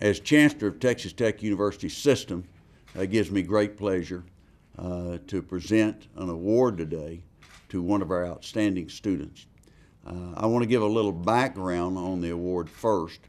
As Chancellor of Texas Tech University System, it gives me great pleasure uh, to present an award today to one of our outstanding students. Uh, I want to give a little background on the award first.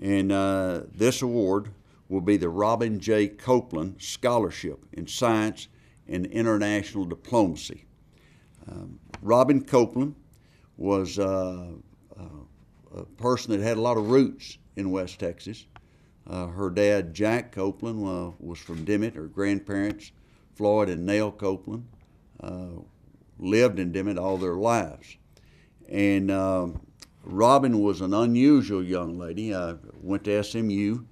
And uh, this award will be the Robin J. Copeland Scholarship in Science and International Diplomacy. Um, Robin Copeland was uh, uh, a person that had a lot of roots in West Texas. Uh, her dad, Jack Copeland, uh, was from Dimmitt. Her grandparents, Floyd and Nell Copeland, uh, lived in Dimmitt all their lives. And um, Robin was an unusual young lady. I went to SMU,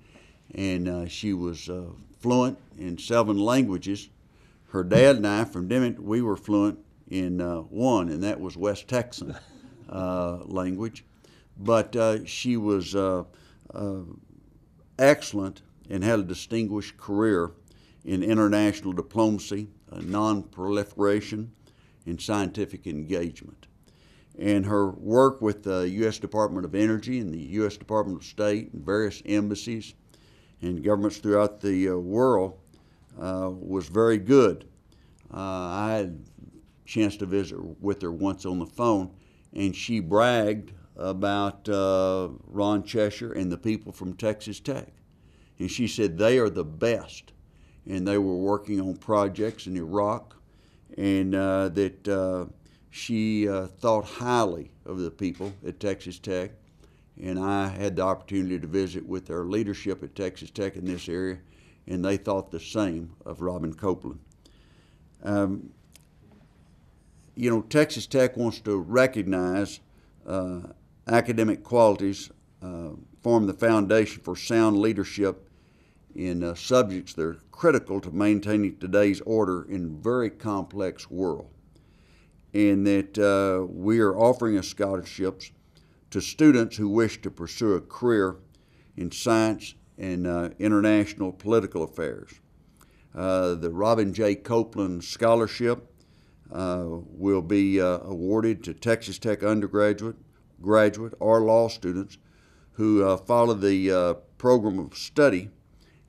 and uh, she was uh, fluent in seven languages. Her dad and I from Dimmitt, we were fluent in uh, one, and that was West Texan language. But she was excellent and had a distinguished career in international diplomacy, uh, non-proliferation, and scientific engagement. And her work with the U.S. Department of Energy and the U.S. Department of State and various embassies and governments throughout the uh, world uh, was very good. Uh, I had a chance to visit with her once on the phone, and she bragged about uh, Ron Chesser and the people from Texas Tech. And she said they are the best. And they were working on projects in Iraq, and uh, that uh, she uh, thought highly of the people at Texas Tech. And I had the opportunity to visit with their leadership at Texas Tech in this area, and they thought the same of Robin Copeland. Um, you know, Texas Tech wants to recognize uh, academic qualities uh, form the foundation for sound leadership in uh, subjects that are critical to maintaining today's order in a very complex world. And that uh, we are offering scholarships to students who wish to pursue a career in science and uh, international political affairs. Uh, the Robin J. Copeland Scholarship uh, will be awarded to Texas Tech undergraduate graduate or law students who uh, follow the uh, program of study,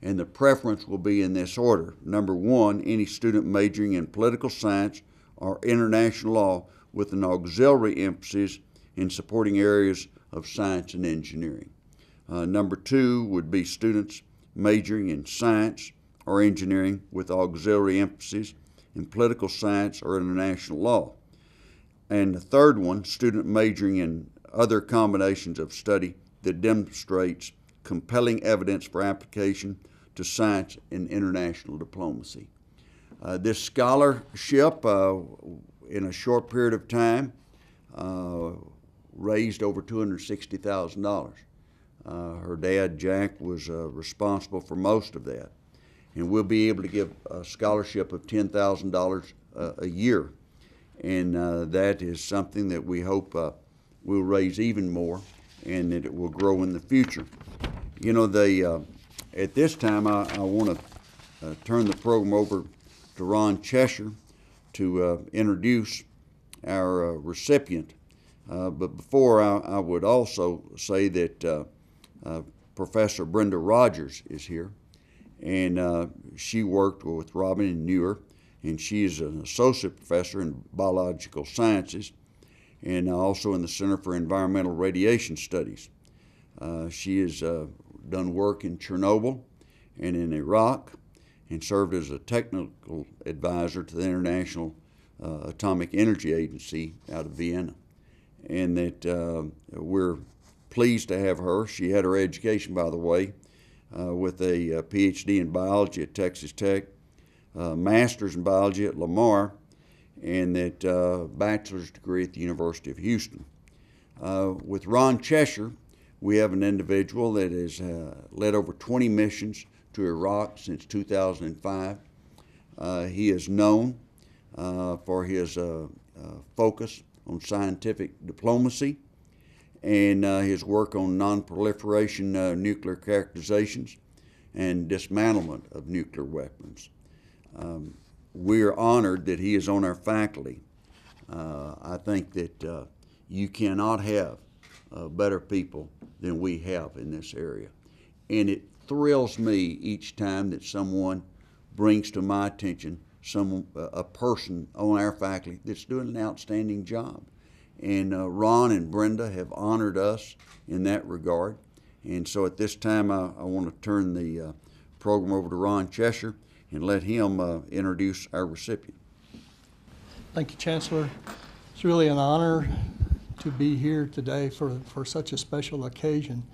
and the preference will be in this order. Number one, any student majoring in political science or international law with an auxiliary emphasis in supporting areas of science and engineering. Uh, number two would be students majoring in science or engineering with auxiliary emphasis in political science or international law. And the third one, student majoring in other combinations of study that demonstrates compelling evidence for application to science and international diplomacy. Uh, this scholarship, uh, in a short period of time, uh, raised over $260,000. Uh, her dad, Jack, was uh, responsible for most of that. And we'll be able to give a scholarship of $10,000 uh, a year. And that is something that we hope will raise even more and that it will grow in the future. You know, they, uh, at this time, I, I want to uh, turn the program over to Ron Chesser to uh, introduce our uh, recipient. Uh, but before, I, I, would also say that uh, Professor Brenda Rogers is here, and she worked with Robin and Newer, and she is an associate professor in biological sciences and also in the Center for Environmental Radiation Studies. Uh, she has uh, done work in Chernobyl and in Iraq and served as a technical advisor to the International uh, Atomic Energy Agency out of Vienna. And that we're pleased to have her. She had her education, by the way, uh, with a, a, PhD in biology at Texas Tech, master's in biology at Lamar, and that uh, bachelor's degree at the University of Houston. Uh, with Ron Chesser, we have an individual that has uh, led over 20 missions to Iraq since 2005. Uh, he is known uh, for his uh, focus on scientific diplomacy and his work on non-proliferation nuclear characterizations and dismantlement of nuclear weapons. Um, we are honored that he is on our faculty. Uh, I think that uh, you cannot have uh, better people than we have in this area. And it thrills me each time that someone brings to my attention some uh, a person on our faculty that's doing an outstanding job. And uh, Ron and Brenda have honored us in that regard. And so at this time, I, I want to turn the uh, program over to Ron Chesser and let him uh, introduce our recipient. Thank you, Chancellor. It's really an honor to be here today for, for such a special occasion.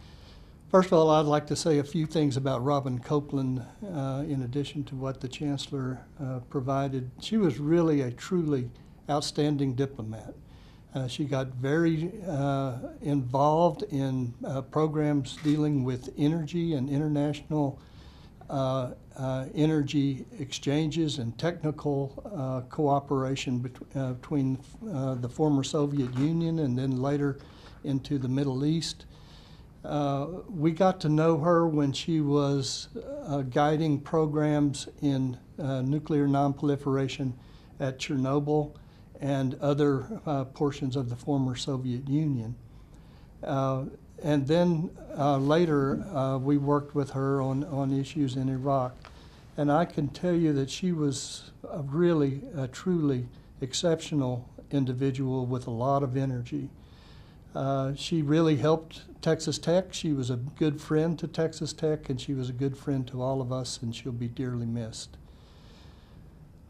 First of all, I'd like to say a few things about Robin Copeland uh, in addition to what the Chancellor uh, provided. She was really a truly outstanding diplomat. Uh, she got very uh, involved in uh, programs dealing with energy and international uh, uh, energy exchanges and technical uh, cooperation bet- uh, between uh, the former Soviet Union and then later into the Middle East. We got to know her when she was guiding programs in nuclear nonproliferation at Chernobyl and other portions of the former Soviet Union. And then uh, later, uh, we worked with her on, on issues in Iraq. And I can tell you that she was a really, a truly exceptional individual with a lot of energy. Uh, she really helped Texas Tech. She was a good friend to Texas Tech, and she was a good friend to all of us, and she'll be dearly missed.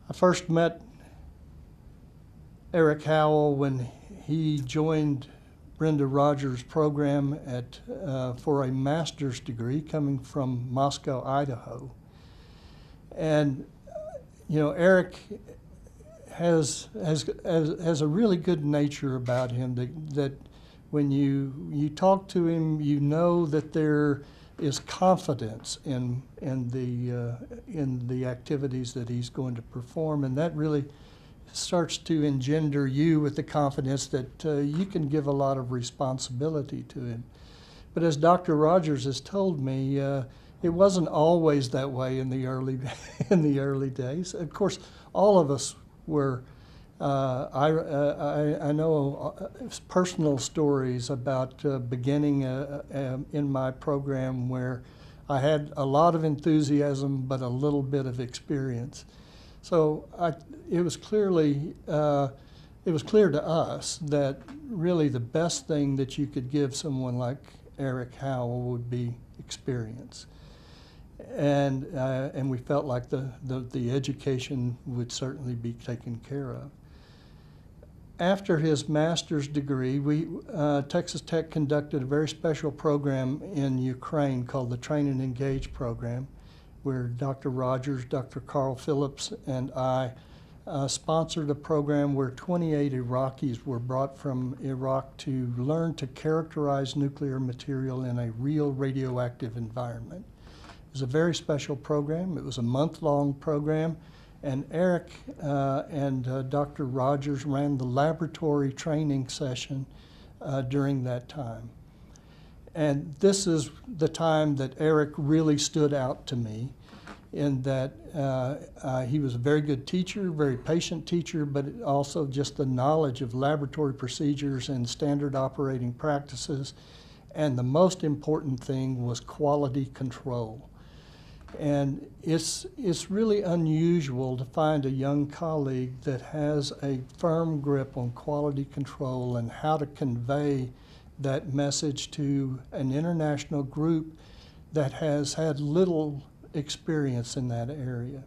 I first met Eric Howell when he joined Brenda Rogers' program at, uh, for a master's degree coming from Moscow, Idaho. And, you know, Eric has, has, has, has a really good nature about him that, that when you, you talk to him, you know that there is confidence in, in, the, uh, in the activities that he's going to perform. And that really starts to engender you with the confidence that uh, you can give a lot of responsibility to him. But as Dr. Rogers has told me, uh, it wasn't always that way in the early in the early days. Of course, all of us were. Uh, I, uh, I, I know uh, personal stories about uh, beginning uh, um, in my program where I had a lot of enthusiasm but a little bit of experience. So I, it was clearly, uh, it was clear to us that really the best thing that you could give someone like Eric Howell would be experience. And, uh, and we felt like the, the, the education would certainly be taken care of. After his master's degree, we, uh, Texas Tech conducted a very special program in Ukraine called the Train and Engage program where Dr. Rogers, Dr. Carl Phillips, and I uh, sponsored a program where 28 Iraqis were brought from Iraq to learn to characterize nuclear material in a real radioactive environment. It was a very special program. It was a month long program, and Eric uh, and uh, Dr. Rogers ran the laboratory training session uh, during that time. And this is the time that Eric really stood out to me in that uh, uh, he was a very good teacher, very patient teacher, but also just the knowledge of laboratory procedures and standard operating practices. And the most important thing was quality control. And it's, it's really unusual to find a young colleague that has a firm grip on quality control and how to convey that message to an international group that has had little experience in that area.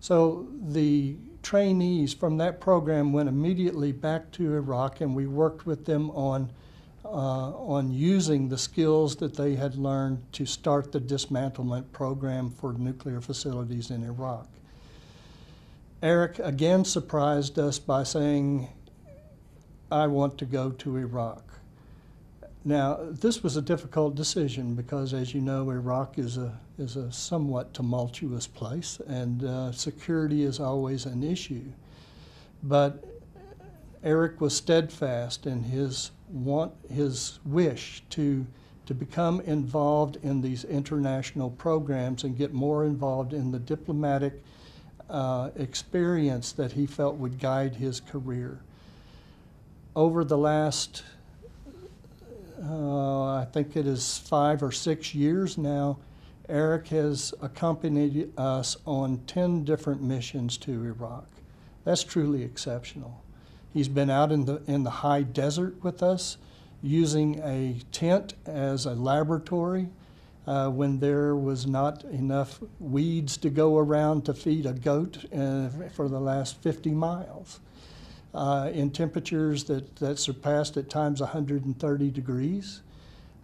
So the trainees from that program went immediately back to Iraq, and we worked with them on uh, on using the skills that they had learned to start the dismantlement program for nuclear facilities in Iraq. Eric again surprised us by saying, "I want to go to Iraq." Now, this was a difficult decision because, as you know, Iraq is a, is a somewhat tumultuous place and uh, security is always an issue. But Eric was steadfast in his want, his wish to, to become involved in these international programs and get more involved in the diplomatic uh, experience that he felt would guide his career. Over the last uh, I think it is five or six years now, Eric has accompanied us on 10 different missions to Iraq. That's truly exceptional. He's been out in the, in the high desert with us, using a tent as a laboratory uh, when there was not enough weeds to go around to feed a goat uh, for the last 50 miles. Uh, in temperatures that, that surpassed at times 130 degrees.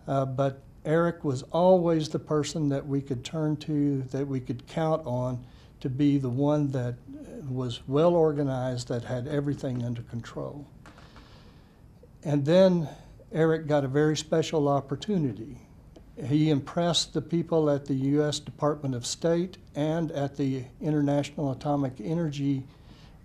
Uh, but Eric was always the person that we could turn to, that we could count on to be the one that was well organized, that had everything under control. And then Eric got a very special opportunity. He impressed the people at the U.S. Department of State and at the International Atomic Energy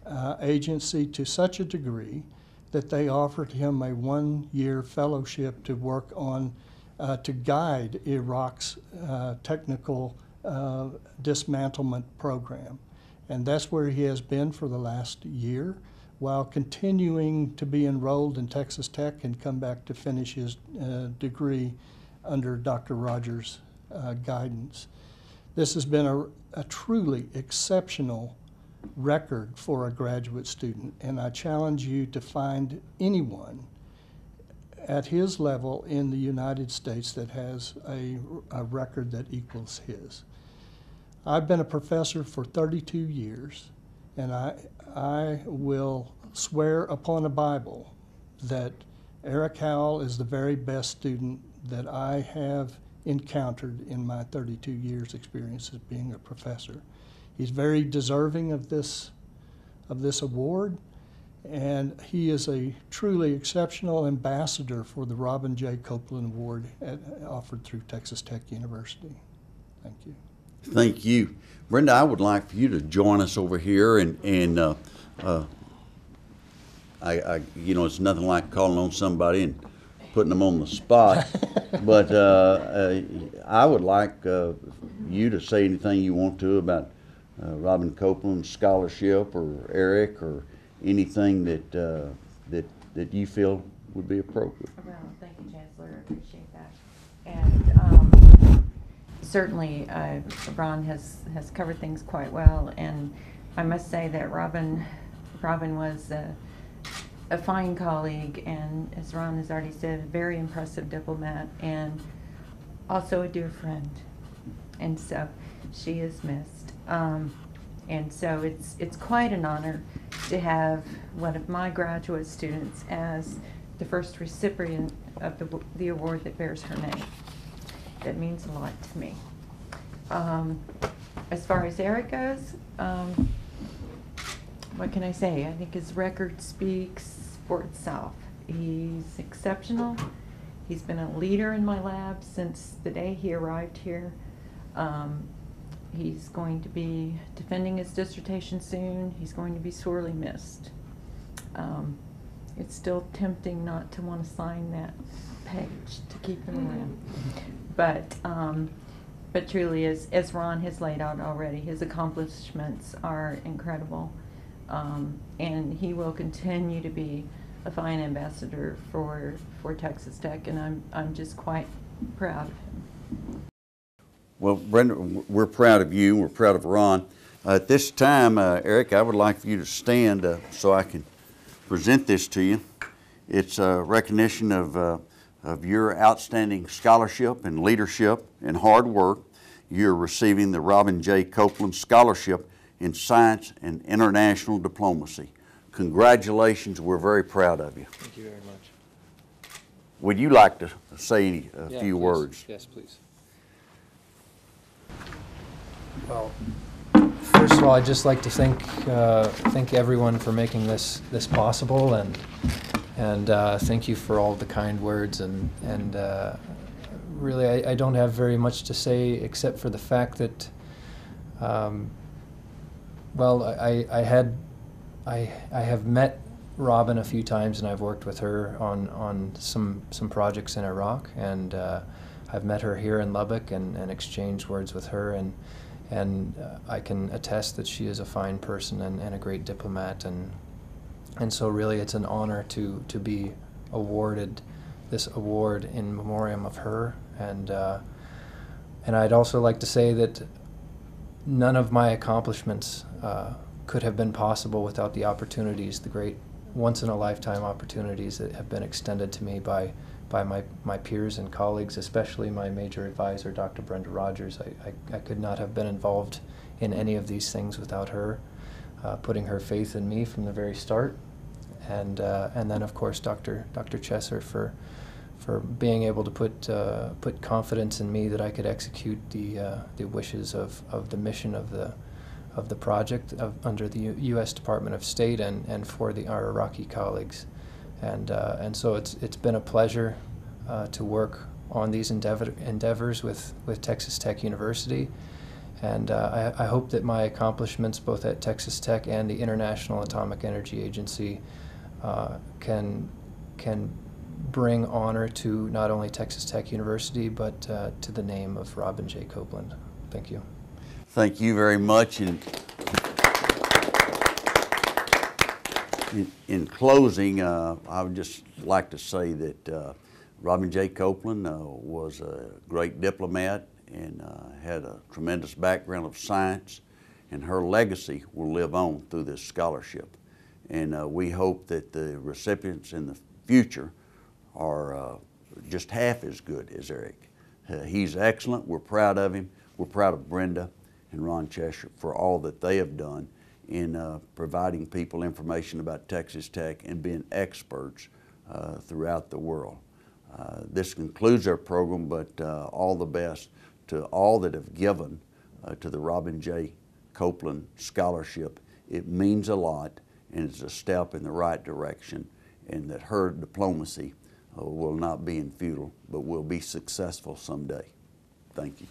uh, Agency to such a degree that they offered him a one year fellowship to work on, uh, to guide Iraq's uh, technical uh, dismantlement program. And that's where he has been for the last year while continuing to be enrolled in Texas Tech and come back to finish his uh, degree under Dr. Rogers' guidance. This has been a, a, truly exceptional record for a graduate student, and I challenge you to find anyone at his level in the United States that has a, a record that equals his. I've been a professor for 32 years, and I, I will swear upon a Bible that Eric Howell is the very best student that I have encountered in my 32 years experience as being a professor. He's very deserving of this, of this award, and he is a truly exceptional ambassador for the Robin J. Copeland Award at, offered through Texas Tech University. Thank you. Thank you. Brenda, I would like for you to join us over here and, and uh, uh, I, I, you know, it's nothing like calling on somebody and putting them on the spot. but uh, uh, I would like uh, you to say anything you want to about uh, Robin Copeland scholarship or Eric or anything that uh, that that you feel would be appropriate. Well, thank you, Chancellor. I appreciate that. And um, certainly, uh, Ron has has covered things quite well. And I must say that Robin Robin was a fine colleague, and as Ron has already said, a very impressive diplomat, and also a dear friend. And so she is missed. Um, and so it's it's quite an honor to have one of my graduate students as the first recipient of the, the award that bears her name. That means a lot to me. Um, as far as Eric goes, um, what can I say? I think his record speaks for itself. He's exceptional. He's been a leader in my lab since the day he arrived here. Um, he's going to be defending his dissertation soon. He's going to be sorely missed. Um, it's still tempting not to want to sign that page to keep him around. But um, but truly, as, as Ron has laid out already, his accomplishments are incredible. Um, and he will continue to be a fine ambassador for for Texas Tech, and I'm I'm just quite proud of him. Well, Brenda, we're proud of you. We're proud of Ron. Uh, at this time, uh, Eric, I would like for you to stand uh, so I can present this to you. It's a recognition of, uh, of your outstanding scholarship and leadership and hard work. You're receiving the Robin J. Copeland Scholarship in Science and International Diplomacy. Congratulations. We're very proud of you. Thank you very much. Would you like to say a Yeah, few please. words? Yes, please. Well, first of all, I'd just like to thank uh, thank everyone for making this this possible, and and uh, thank you for all the kind words. And and uh, really, I, I don't have very much to say except for the fact that, um, well, I I had I I have met Robin a few times, and I've worked with her on on some some projects in Iraq, and uh, I've met her here in Lubbock and, and exchanged words with her, and and uh, I can attest that she is a fine person and, and a great diplomat, and and so really it's an honor to to be awarded this award in memoriam of her, and uh, and I'd also like to say that none of my accomplishments uh, could have been possible without the opportunities, the great once in a lifetime opportunities that have been extended to me by by my, my peers and colleagues, especially my major advisor, Dr. Brenda Rogers. I, I, I could not have been involved in any of these things without her, uh, putting her faith in me from the very start. And, uh, and then, of course, Dr. Dr. Chesser for, for being able to put, uh, put confidence in me that I could execute the, uh, the wishes of, of the mission of the, of the project of, under the U- U.S. Department of State and, and for the, our Iraqi colleagues. And, uh, and so it's, it's been a pleasure uh, to work on these endeavor, endeavors with, with Texas Tech University. And uh, I, I hope that my accomplishments both at Texas Tech and the International Atomic Energy Agency uh, can, can bring honor to not only Texas Tech University, but uh, to the name of Robin J. Copeland. Thank you. Thank you very much. And in, in closing, uh, I would just like to say that uh, Robin J. Copeland uh, was a great diplomat and uh, had a tremendous background of science, and her legacy will live on through this scholarship. And uh, we hope that the recipients in the future are uh, just half as good as Eric. He's excellent. We're proud of him. We're proud of Brenda and Ron Chesser for all that they have done in uh, providing people information about Texas Tech and being experts uh, throughout the world. Uh, this concludes our program, but uh, all the best to all that have given uh, to the Robin J. Copeland Scholarship. It means a lot and it's a step in the right direction, and that her diplomacy uh, will not be in futile, but will be successful someday. Thank you.